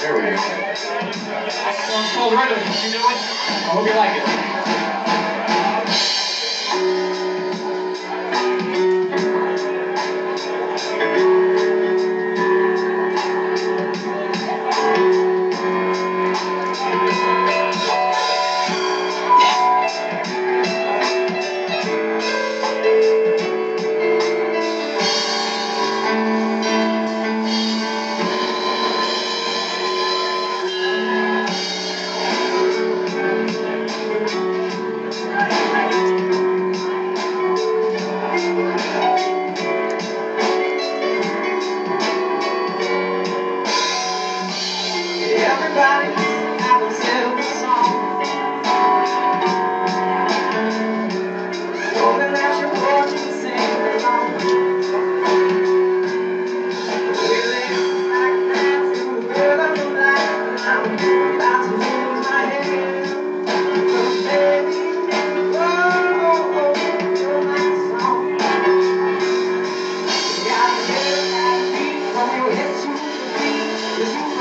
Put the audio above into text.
There we go. Song's called Rhythm. You know it? I hope you like it. hits me.